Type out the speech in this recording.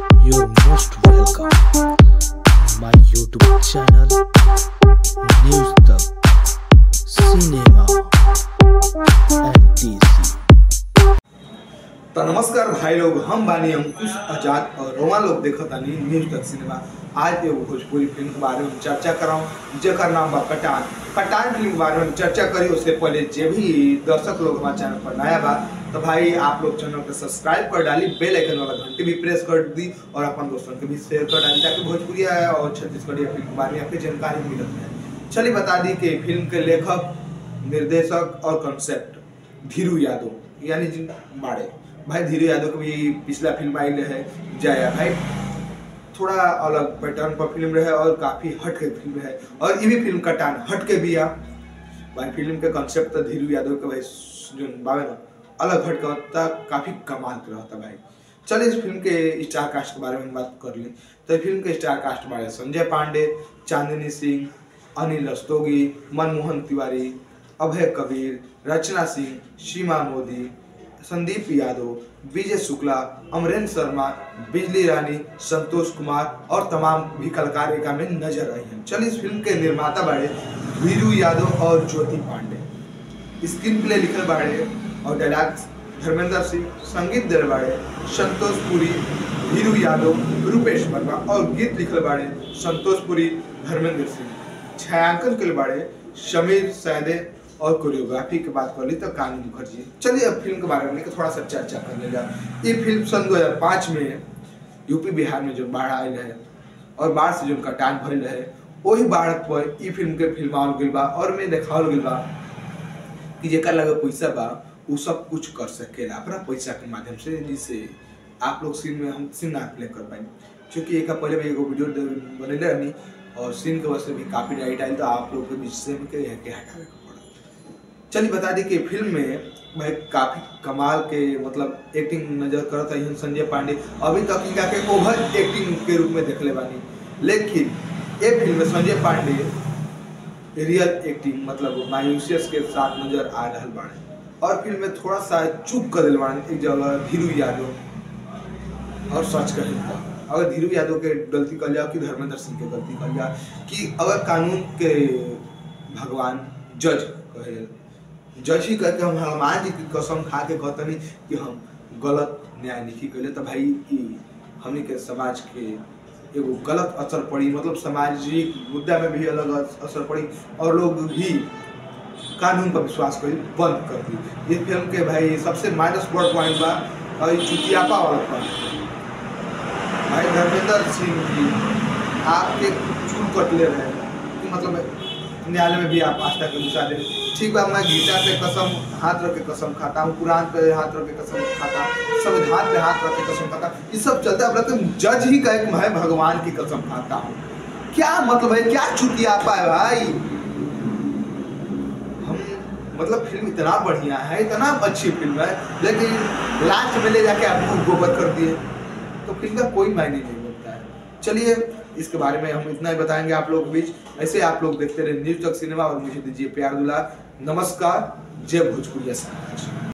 You're most welcome my YouTube channel, News Talk Cinema and DC. तो नमस्कार भाई लोग, हम बानी अंकुश आज़ाद और रोमा लोग देखत तानी न्यूज़ तक सिनेमा आज एगो भोजपुरी फ़िल्म के बारे में चर्चा कराऊं जेकर नाम बा पठान पठान फ़िल्म के बारे में चर्चा करी उससे पहले जे भी दर्शक लोग हमारे चैनल पर नया बा तो भाई, आप लोग चैनल को सब्सक्राइब कर डाली, बेल आइकन वाला घंटी भी प्रेस कर दी और अपन दोस्तों के भी शेयर कर डाली ताकि भोजपुरी और छत्तीसगढ़ी फ़िल्म के बारे में आपकी जानकारी मिलत रहे। चलिए बता दी कि फ़िल्म के लेखक, निर्देशक और कंसेप्ट धीरू यादव, यानी जिन बाड़े। भाई, धीरू यादव की भी पिछला फ़िल्म आई है जया। भाई, थोड़ा अलग पैटर्न पर फ़िल्म रहे और काफ़ी हट के फ़िल्म है और ये भी फ़िल्म कटान हट के भी आ। भाई, फ़िल्म के कंसेप्ट तो धीरू यादव के भाई, जो बावे ना। अलग हट के होता काफ़ी कमाल के रहता भाई। चलिए इस फ़िल्म के स्टार कास्ट के बारे में बात कर ली। तो फ़िल्म के स्टार कास्ट बारे में संजय पांडे, चांदनी सिंह, अनिल रस्तोगी, मनमोहन तिवारी, अभय कबीर, रचना सिंह, सीमा मोदी, संदीप यादव, विजय शुक्ला, अमरेंद्र शर्मा, बिजली रानी, संतोष कुमार और तमाम भी कलाकार एका में नज़र आई हैं। चलिए इस फ़िल्म के निर्माता बाड़े वीरू यादव और ज्योति पांडे। स्क्रीन प्ले लिखल बाड़े और डायलॉग धर्मेंद्र सिंह, संगीत दिल बाड़े संतोष पुरी वीरू यादव, रूपेश वर्मा और गीत लिखल बाड़े संतोष पुरी, धर्मेंद्र सिंह। छायांकन के बाड़े शमीर सैदे और कोरियोग्राफी की बात कर ली तो कानून मुखर्जी। चलिए अब फ़िल्म के बारे में थोड़ा सा चर्चा कर ले जाए ये फ़िल्म सन 2005 में यूपी, बिहार में जो बाढ़ आयल है और बाढ़ से जो कटान भइल रहे, वही बाढ़ पर ई फ़िल्म के फिल्मावल गइल बा और में देखावल गइल बा कि जेकर लगे पैसा बा वो सब कुछ कर सकेला अपना पैसा के माध्यम से, जिससे आप लोग सीन में हम सीन ना प्ले कर पाए। क्योंकि एक पहले भी एगो वीडियो बनेले रहनी, और सीन के वजह से भी काफ़ी डाइट आई तो आप लोग के बीच से के के हटावे के पड़ा चलिए बता दी कि फ़िल्म में भाई काफ़ी कमाल के मतलब एक्टिंग नज़र करता है संजय पांडे। अभी तक इनका के ओवर एक्टिंग के रूप में देख ले बानी। लेकिन ये फ़िल्म में संजय पांडे रियल एक्टिंग मतलब मायूसियस के साथ नज़र आ रहा बाड़े। और फिर में थोड़ा सा चुप कर दिल बाड़े एक जगह धीरू यादव और सच कहे तो अगर धीरू यादव के गलती कर जाओ कि धर्मेंद्र सिंह के गलती कर जाओ कि अगर कानून के भगवान जज कहे, जज ही कहते हम हनुमान जी की कसम खा के कहतनी कि हम गलत न्याय नहीं कैले तो भाई हमनी के समाज के एगो गलत असर पड़ी। मतलब सामाजिक मुद्दा में भी अलग असर पड़ी और लोग भी कानून पर विश्वास करी, बंद कर दी। ये फ़िल्म के भाई सबसे माइनस वर्ड पॉइंट बा और ई चुतियापा वाला पॉइंट भाई धर्मेंद्र सिंह जी, आपके चूल कटले रहे। कि मतलब न्यायालय में भी आप आस्था के घुसा दे ठीक बा, मैं गीता पे कसम, हाथ रख के कसम खाता हूँ, कुरान पे हाथ रख के कसम खाता संविधान पे हाथ रख के कसम खाता ये सब चलता है तो जज ही कहे मैं भगवान की कसम खाता हूँ। क्या मतलब है? क्या चुतिया पाए भाई? मतलब फ़िल्म इतना बढ़िया है, इतना अच्छी फ़िल्म है, लेकिन लास्ट में ले जाके आपको गोबर कर दिए तो फ़िल्म का कोई मायने नहीं बनता है। चलिए, इसके बारे में हम इतना ही बताएँगे आप लोग बीच। ऐसे आप लोग देखते रहे न्यूज़ तक सिनेमा और मुझे दीजिए प्यार दुला नमस्कार, जय भोजपुरिया समाज।